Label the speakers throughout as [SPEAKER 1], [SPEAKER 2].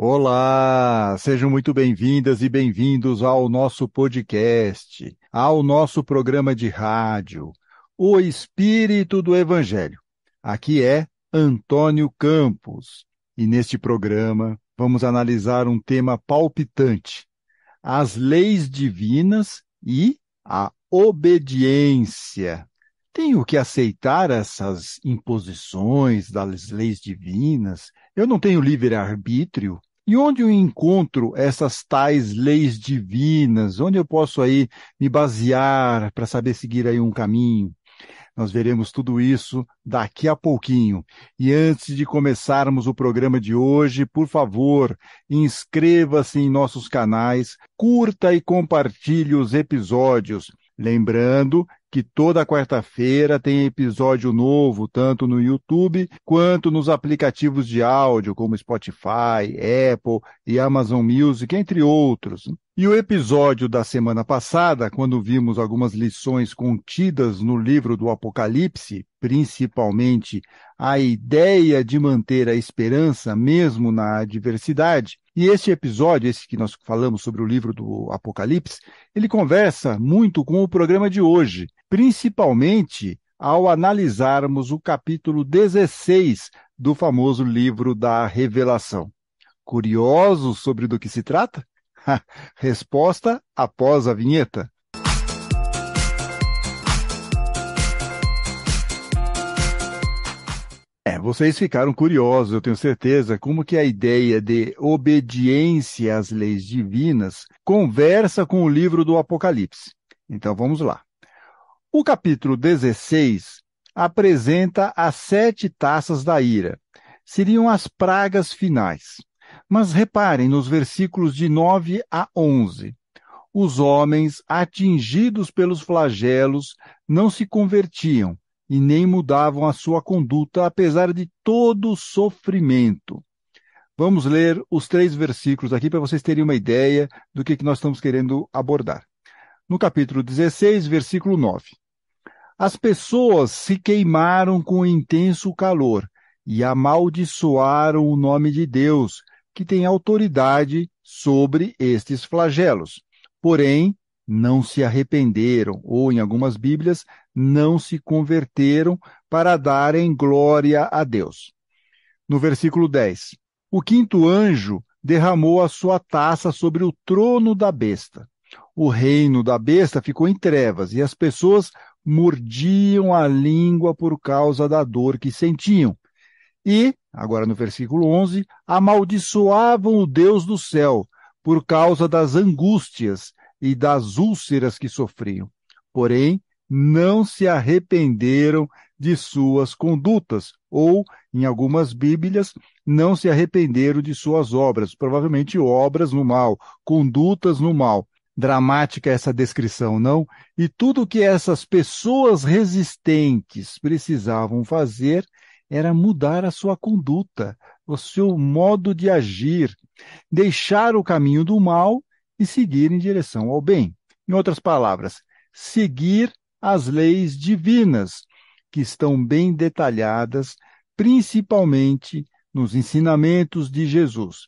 [SPEAKER 1] Olá, sejam muito bem-vindas e bem-vindos ao nosso podcast, ao nosso programa de rádio, O Espírito do Evangelho. Aqui é Antônio Campos e neste programa vamos analisar um tema palpitante: as leis divinas e a obediência. Tenho que aceitar essas imposições das leis divinas? Eu não tenho livre-arbítrio? E onde eu encontro essas tais leis divinas? Onde eu posso aí me basear para saber seguir aí um caminho? Nós veremos tudo isso daqui a pouquinho. E antes de começarmos o programa de hoje, por favor, inscreva-se em nossos canais, curta e compartilhe os episódios. Lembrando que toda quarta-feira tem episódio novo, tanto no YouTube quanto nos aplicativos de áudio, como Spotify, Apple e Amazon Music, entre outros. E o episódio da semana passada, quando vimos algumas lições contidas no livro do Apocalipse, principalmente a ideia de manter a esperança mesmo na adversidade, e este episódio, esse que nós falamos sobre o livro do Apocalipse, ele conversa muito com o programa de hoje, principalmente ao analisarmos o capítulo 16 do famoso livro da Revelação. Curiosos sobre do que se trata? Resposta após a vinheta. É, vocês ficaram curiosos, eu tenho certeza, como que a ideia de obediência às leis divinas conversa com o livro do Apocalipse. Então vamos lá. O capítulo 16 apresenta as sete taças da ira. Seriam as pragas finais. Mas reparem nos versículos de 9 a 11. Os homens atingidos pelos flagelos não se convertiam, e nem mudavam a sua conduta, apesar de todo o sofrimento. Vamos ler os três versículos aqui para vocês terem uma ideia do que, que nós estamos querendo abordar. No capítulo 16, versículo 9. As pessoas se queimaram com intenso calor e amaldiçoaram o nome de Deus, que tem autoridade sobre estes flagelos. Porém, não se arrependeram, ou em algumas Bíblias, não se converteram para darem glória a Deus. No versículo 10, o quinto anjo derramou a sua taça sobre o trono da besta. O reino da besta ficou em trevas e as pessoas mordiam a língua por causa da dor que sentiam. E, agora no versículo 11, amaldiçoavam o Deus do céu por causa das angústias e das úlceras que sofriam. Porém, não se arrependeram de suas condutas, ou, em algumas Bíblias, não se arrependeram de suas obras, provavelmente obras no mal, condutas no mal. Dramática essa descrição, não? E tudo que essas pessoas resistentes precisavam fazer era mudar a sua conduta, o seu modo de agir, deixar o caminho do mal e seguir em direção ao bem. Em outras palavras, seguir as leis divinas, que estão bem detalhadas, principalmente nos ensinamentos de Jesus.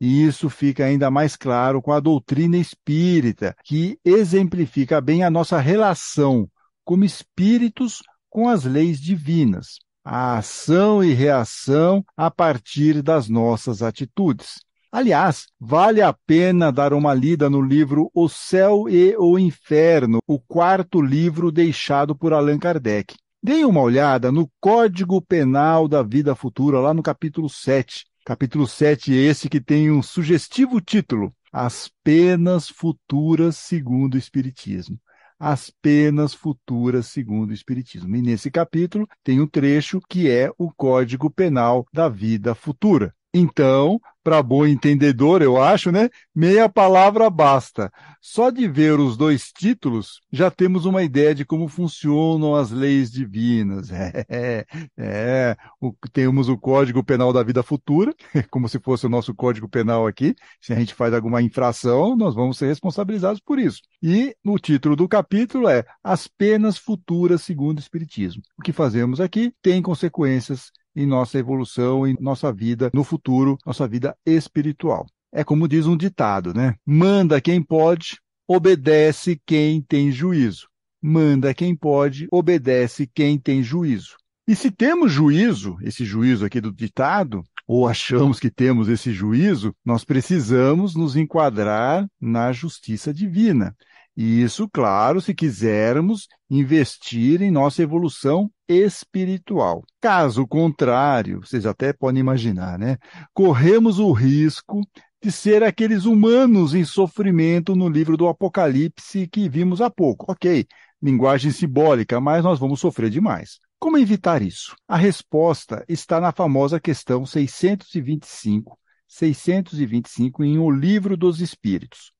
[SPEAKER 1] E isso fica ainda mais claro com a doutrina espírita, que exemplifica bem a nossa relação como espíritos com as leis divinas, a ação e reação a partir das nossas atitudes. Aliás, vale a pena dar uma lida no livro O Céu e o Inferno, o quarto livro deixado por Allan Kardec. Deem uma olhada no Código Penal da Vida Futura, lá no capítulo 7. Capítulo 7, esse que tem um sugestivo título: As Penas Futuras segundo o Espiritismo as penas futuras segundo o Espiritismo. E nesse capítulo tem um trecho que é o Código Penal da Vida Futura. Então, para bom entendedor, eu acho, né? Meia palavra basta. Só de ver os dois títulos, já temos uma ideia de como funcionam as leis divinas. É, é, o, temos o Código Penal da Vida Futura, como se fosse o nosso Código Penal aqui. Se a gente faz alguma infração, nós vamos ser responsabilizados por isso. E o título do capítulo é As Penas Futuras segundo o Espiritismo. O que fazemos aqui tem consequências em nossa evolução, em nossa vida no futuro, nossa vida espiritual. É como diz um ditado, né? Manda quem pode, obedece quem tem juízo. Manda quem pode, obedece quem tem juízo. E se temos juízo, esse juízo aqui do ditado, ou achamos que temos esse juízo, nós precisamos nos enquadrar na justiça divina. Isso, claro, se quisermos investir em nossa evolução espiritual. Caso contrário, vocês até podem imaginar, né? Corremos o risco de ser aqueles humanos em sofrimento no livro do Apocalipse que vimos há pouco. Ok, linguagem simbólica, mas nós vamos sofrer demais. Como evitar isso? A resposta está na famosa questão 625, 625 em O Livro dos Espíritos.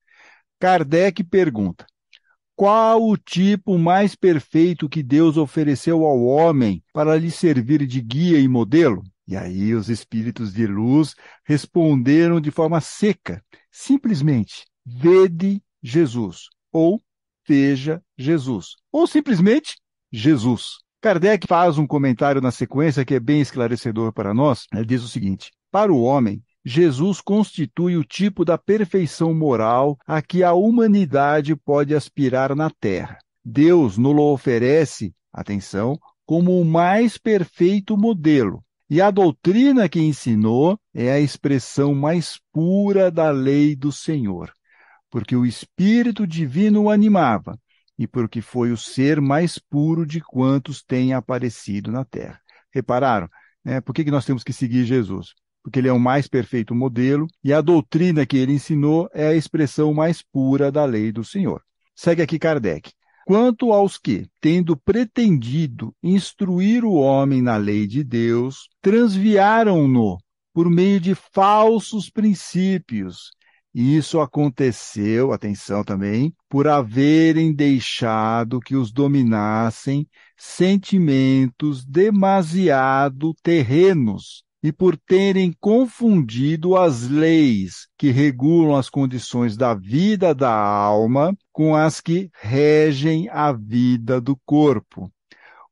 [SPEAKER 1] Kardec pergunta: qual o tipo mais perfeito que Deus ofereceu ao homem para lhe servir de guia e modelo? E aí os espíritos de luz responderam de forma seca, simplesmente: vede Jesus, ou veja Jesus, ou simplesmente Jesus. Kardec faz um comentário na sequência que é bem esclarecedor para nós. Ele diz o seguinte: para o homem, Jesus constitui o tipo da perfeição moral a que a humanidade pode aspirar na Terra. Deus nos oferece, atenção, como o mais perfeito modelo. E a doutrina que ensinou é a expressão mais pura da lei do Senhor, porque o Espírito Divino o animava e porque foi o ser mais puro de quantos têm aparecido na Terra. Repararam? Né? Por que, que nós temos que seguir Jesus? Porque ele é o mais perfeito modelo e a doutrina que ele ensinou é a expressão mais pura da lei do Senhor. Segue aqui Kardec. Quanto aos que, tendo pretendido instruir o homem na lei de Deus, transviaram-no por meio de falsos princípios. Isso aconteceu, atenção também, por haverem deixado que os dominassem sentimentos demasiado terrenos, e por terem confundido as leis que regulam as condições da vida da alma com as que regem a vida do corpo.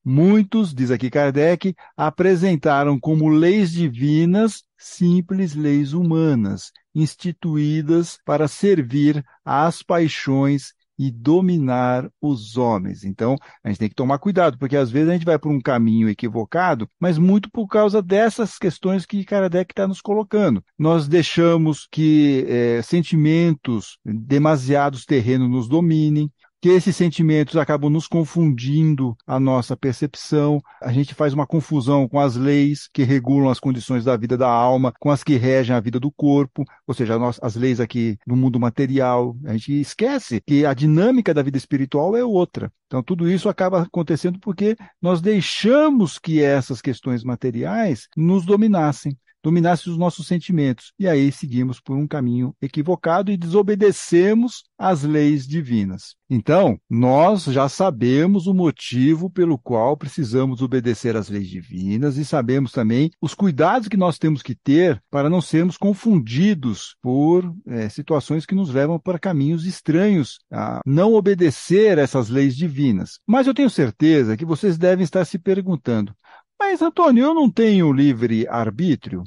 [SPEAKER 1] Muitos, diz aqui Kardec, apresentaram como leis divinas simples leis humanas, instituídas para servir às paixões e dominar os homens. Então, a gente tem que tomar cuidado, porque às vezes a gente vai por um caminho equivocado, mas muito por causa dessas questões que Kardec está nos colocando. Nós deixamos que é, sentimentos demasiados terrenos nos dominem, que esses sentimentos acabam nos confundindo a nossa percepção, a gente faz uma confusão com as leis que regulam as condições da vida da alma, com as que regem a vida do corpo, ou seja, as leis aqui do mundo material. A gente esquece que a dinâmica da vida espiritual é outra. Então, tudo isso acaba acontecendo porque nós deixamos que essas questões materiais nos dominassem dominasse os nossos sentimentos. E aí seguimos por um caminho equivocado e desobedecemos as leis divinas. Então, nós já sabemos o motivo pelo qual precisamos obedecer às leis divinas e sabemos também os cuidados que nós temos que ter para não sermos confundidos por é, situações que nos levam para caminhos estranhos, a não obedecer essas leis divinas. Mas eu tenho certeza que vocês devem estar se perguntando: mas, Antônio, eu não tenho livre arbítrio?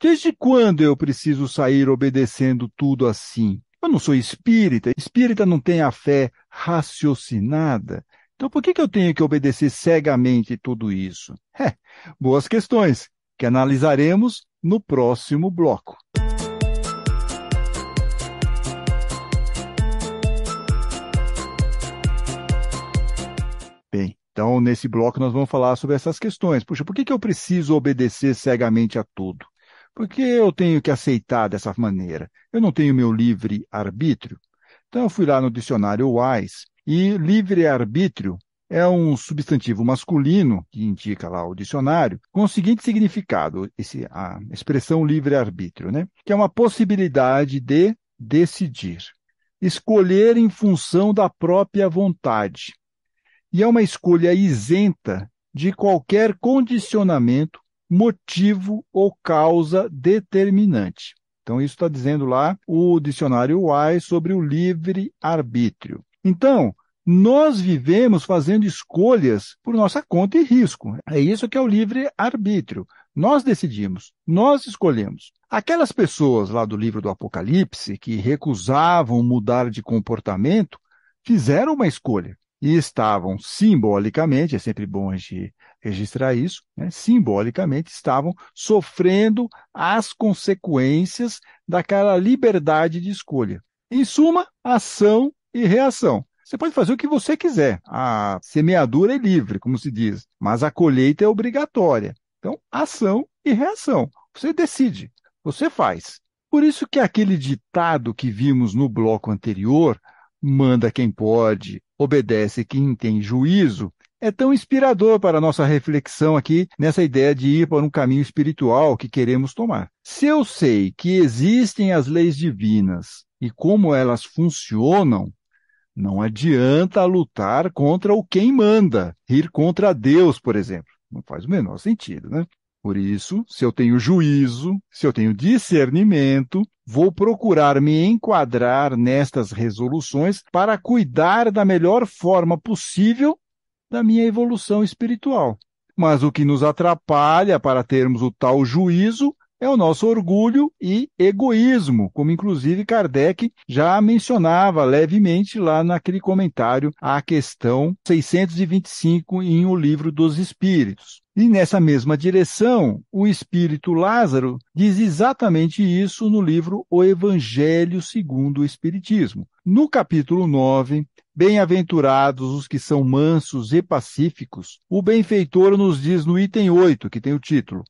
[SPEAKER 1] Desde quando eu preciso sair obedecendo tudo assim? Eu não sou espírita. Espírita não tem a fé raciocinada. Então, por que, eu tenho que obedecer cegamente tudo isso? É, boas questões, que analisaremos no próximo bloco. Então, nesse bloco, nós vamos falar sobre essas questões. Puxa, por que, que eu preciso obedecer cegamente a tudo? Por que eu tenho que aceitar dessa maneira? Eu não tenho meu livre arbítrio? Então, eu fui lá no dicionário Wise e livre arbítrio é um substantivo masculino, que indica lá o dicionário, com o seguinte significado, esse, a expressão livre-arbítrio, né? que é uma possibilidade de decidir, escolher em função da própria vontade, e é uma escolha isenta de qualquer condicionamento, motivo ou causa determinante. Então, isso está dizendo lá o dicionário Wise sobre o livre-arbítrio. Então, nós vivemos fazendo escolhas por nossa conta e risco. É isso que é o livre-arbítrio. Nós decidimos, nós escolhemos. Aquelas pessoas lá do livro do Apocalipse que recusavam mudar de comportamento fizeram uma escolha e estavam simbolicamente, é sempre bom a gente registrar isso, né, simbolicamente estavam sofrendo as consequências daquela liberdade de escolha. Em suma, ação e reação. Você pode fazer o que você quiser. A semeadura é livre, como se diz, mas a colheita é obrigatória. Então, ação e reação. Você decide, você faz. Por isso que aquele ditado que vimos no bloco anterior, manda quem pode, obedece quem tem juízo, é tão inspirador para a nossa reflexão aqui nessa ideia de ir para um caminho espiritual que queremos tomar. Se eu sei que existem as leis divinas e como elas funcionam, não adianta lutar contra o quem manda, ir contra Deus, por exemplo. Não faz o menor sentido, né? Por isso, se eu tenho juízo, se eu tenho discernimento, vou procurar me enquadrar nestas resoluções para cuidar da melhor forma possível da minha evolução espiritual. Mas o que nos atrapalha para termos o tal juízo é o nosso orgulho e egoísmo, como inclusive Kardec já mencionava levemente lá naquele comentário à questão 625 em O Livro dos Espíritos. E nessa mesma direção, o espírito Lázaro diz exatamente isso no livro O Evangelho segundo o Espiritismo. No capítulo 9, Bem-aventurados os que são mansos e pacíficos, o benfeitor nos diz no item 8, que tem o título: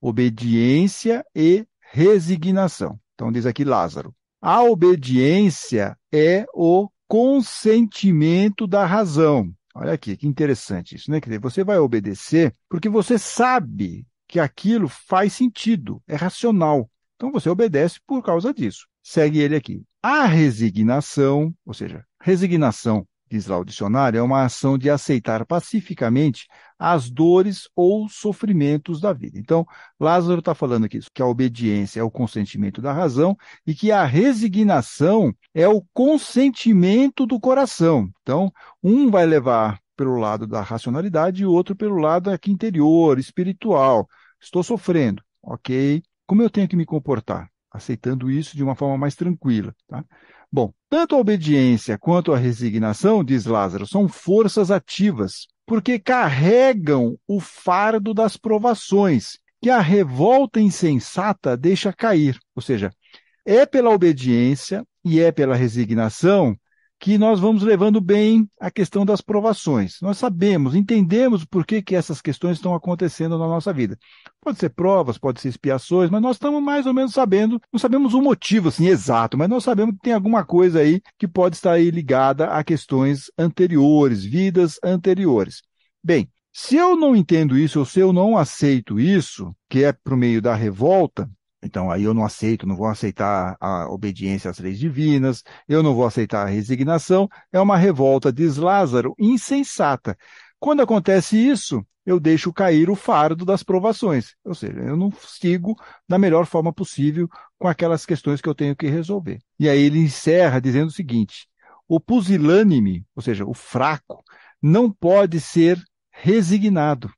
[SPEAKER 1] obediência e resignação. Então, diz aqui Lázaro. A obediência é o consentimento da razão. Olha aqui, que interessante isso, né? Quer dizer, você vai obedecer porque você sabe que aquilo faz sentido, é racional. Então você obedece por causa disso. Segue ele aqui. A resignação, ou seja, resignação diz lá o dicionário, é uma ação de aceitar pacificamente as dores ou sofrimentos da vida. Então, Lázaro está falando aqui que a obediência é o consentimento da razão e que a resignação é o consentimento do coração. Então, um vai levar pelo lado da racionalidade e o outro pelo lado aqui interior, espiritual. Estou sofrendo, ok? Como eu tenho que me comportar? Aceitando isso de uma forma mais tranquila, tá? Bom, tanto a obediência quanto a resignação, diz Lázaro, são forças ativas, porque carregam o fardo das provações, que a revolta insensata deixa cair. Ou seja, é pela obediência e é pela resignação que nós vamos levando bem a questão das provações. Nós sabemos, entendemos por que, que essas questões estão acontecendo na nossa vida. Pode ser provas, pode ser expiações, mas nós estamos mais ou menos sabendo, não sabemos o motivo assim exato, mas nós sabemos que tem alguma coisa aí que pode estar aí ligada a questões anteriores, vidas anteriores. Bem, se eu não entendo isso, ou se eu não aceito isso, que é por meio da revolta, então, aí eu não aceito, não vou aceitar a obediência às leis divinas, eu não vou aceitar a resignação. É uma revolta, diz Lázaro, insensata. Quando acontece isso, eu deixo cair o fardo das provações. Ou seja, eu não sigo da melhor forma possível com aquelas questões que eu tenho que resolver. E aí ele encerra dizendo o seguinte: o pusilânime, ou seja, o fraco, não pode ser resignado.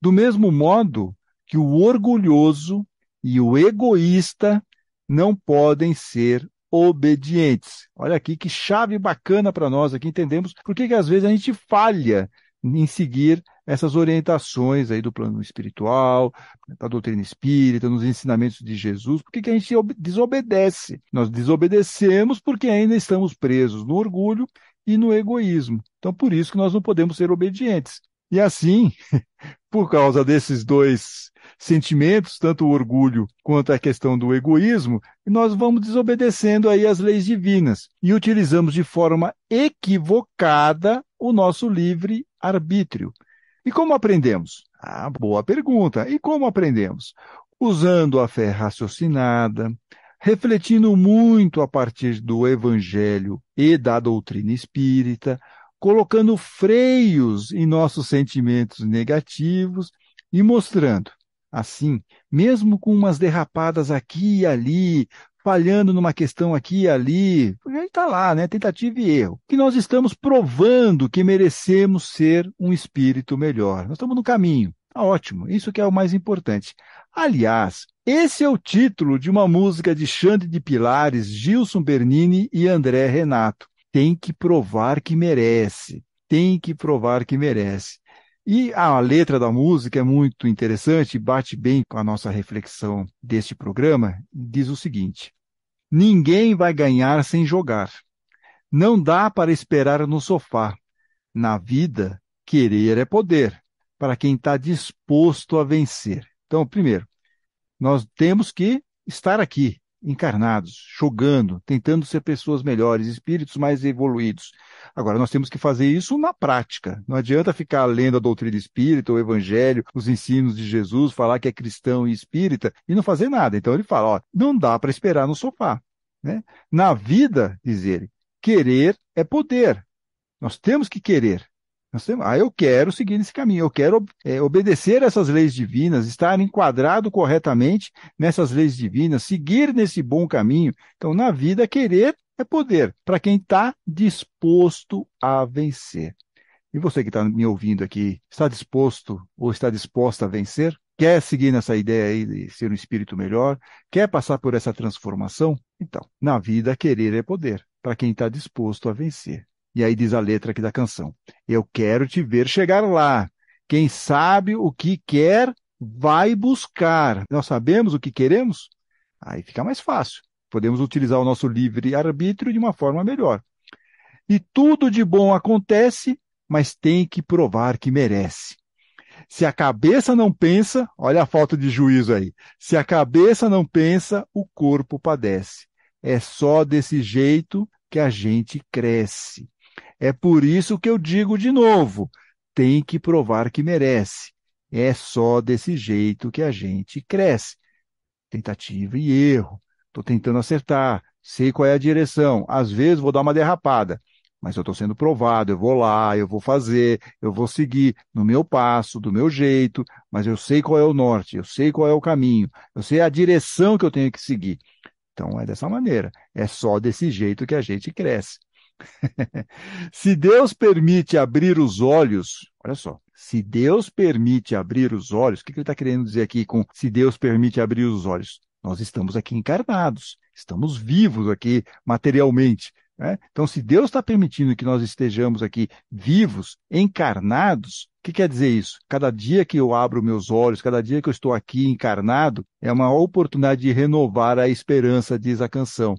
[SPEAKER 1] Do mesmo modo que o orgulhoso e o egoísta não podem ser obedientes. Olha aqui que chave bacana para nós aqui entendemos por que às vezes a gente falha em seguir essas orientações aí do plano espiritual, da doutrina espírita, nos ensinamentos de Jesus, por que a gente desobedece? Nós desobedecemos porque ainda estamos presos no orgulho e no egoísmo. Então, por isso que nós não podemos ser obedientes. E assim, por causa desses dois sentimentos, tanto o orgulho quanto a questão do egoísmo, nós vamos desobedecendo aí as leis divinas e utilizamos de forma equivocada o nosso livre arbítrio. E como aprendemos? Ah, boa pergunta. E como aprendemos? Usando a fé raciocinada, refletindo muito a partir do evangelho e da doutrina espírita, colocando freios em nossos sentimentos negativos e mostrando, assim, mesmo com umas derrapadas aqui e ali, falhando numa questão aqui e ali, a gente está lá, né? Tentativa e erro. Que nós estamos provando que merecemos ser um espírito melhor. Nós estamos no caminho. Tá ótimo. Isso que é o mais importante. Aliás, esse é o título de uma música de Xande de Pilares, Gilson Bernini e André Renato. Tem que provar que merece. Tem que provar que merece. E a letra da música é muito interessante, bate bem com a nossa reflexão deste programa, diz o seguinte: Ninguém vai ganhar sem jogar. Não dá para esperar no sofá. Na vida, querer é poder, para quem está disposto a vencer. Então, primeiro, nós temos que estar aqui, encarnados, jogando, tentando ser pessoas melhores, espíritos mais evoluídos. Agora, nós temos que fazer isso na prática. Não adianta ficar lendo a doutrina espírita, o evangelho, os ensinos de Jesus, falar que é cristão e espírita e não fazer nada. Então ele fala, ó, não dá para esperar no sofá. Né? Na vida, diz ele, querer é poder. Nós temos que querer. Ah, eu quero seguir nesse caminho, eu quero é, obedecer essas leis divinas, estar enquadrado corretamente nessas leis divinas, seguir nesse bom caminho. Então, na vida, querer é poder para quem está disposto a vencer. E você que está me ouvindo aqui, está disposto ou está disposta a vencer? Quer seguir nessa ideia aí de ser um espírito melhor? Quer passar por essa transformação? Então, na vida, querer é poder para quem está disposto a vencer. E aí diz a letra aqui da canção: Eu quero te ver chegar lá. Quem sabe o que quer, vai buscar. Nós sabemos o que queremos? Aí fica mais fácil. Podemos utilizar o nosso livre-arbítrio de uma forma melhor. E tudo de bom acontece, mas tem que provar que merece. Se a cabeça não pensa, olha a falta de juízo aí. Se a cabeça não pensa, o corpo padece. É só desse jeito que a gente cresce. É por isso que eu digo de novo: tem que provar que merece. É só desse jeito que a gente cresce. Tentativa e erro. Estou tentando acertar, sei qual é a direção. Às vezes vou dar uma derrapada, mas eu estou sendo provado. Eu vou lá, eu vou fazer, eu vou seguir no meu passo, do meu jeito, mas eu sei qual é o norte, eu sei qual é o caminho, eu sei a direção que eu tenho que seguir. Então é dessa maneira. É só desse jeito que a gente cresce. se Deus permite abrir os olhos, olha só, se Deus permite abrir os olhos, o que ele está querendo dizer aqui com se Deus permite abrir os olhos? Nós estamos aqui encarnados, estamos vivos aqui materialmente. Né? Então, se Deus está permitindo que nós estejamos aqui vivos, encarnados, o que quer dizer isso? Cada dia que eu abro meus olhos, cada dia que eu estou aqui encarnado, é uma oportunidade de renovar a esperança, diz a canção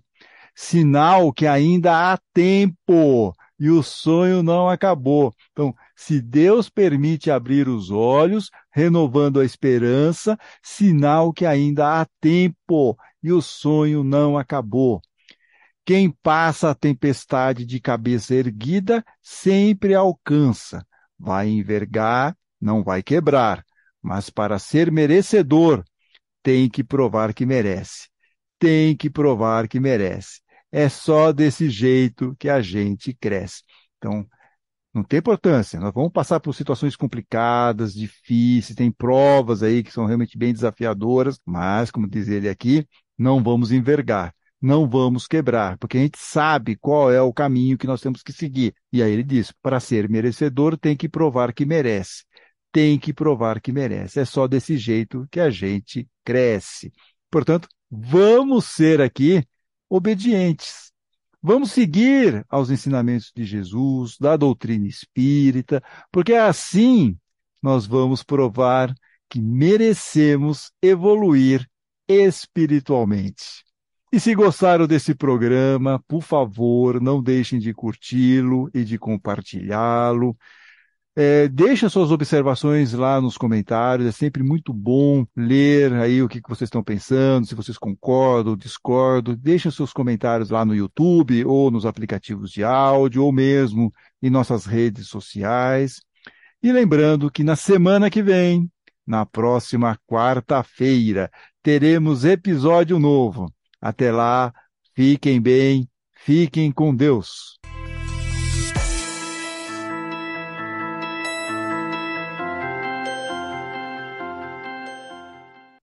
[SPEAKER 1] sinal que ainda há tempo e o sonho não acabou. Então, se Deus permite abrir os olhos, renovando a esperança, sinal que ainda há tempo e o sonho não acabou. Quem passa a tempestade de cabeça erguida sempre alcança. Vai envergar, não vai quebrar, mas para ser merecedor, tem que provar que merece tem que provar que merece. É só desse jeito que a gente cresce. Então, não tem importância. Nós vamos passar por situações complicadas, difíceis, tem provas aí que são realmente bem desafiadoras, mas, como diz ele aqui, não vamos envergar, não vamos quebrar, porque a gente sabe qual é o caminho que nós temos que seguir. E aí ele diz: para ser merecedor, tem que provar que merece. Tem que provar que merece. É só desse jeito que a gente cresce. Portanto, vamos ser aqui obedientes. Vamos seguir aos ensinamentos de Jesus, da doutrina espírita, porque assim nós vamos provar que merecemos evoluir espiritualmente. E se gostaram desse programa, por favor, não deixem de curti-lo e de compartilhá-lo. É, deixa suas observações lá nos comentários, é sempre muito bom ler aí o que, que vocês estão pensando, se vocês concordam, discordam. Deixem seus comentários lá no YouTube ou nos aplicativos de áudio ou mesmo em nossas redes sociais. E lembrando que na semana que vem, na próxima quarta-feira, teremos episódio novo. Até lá, fiquem bem, fiquem com Deus.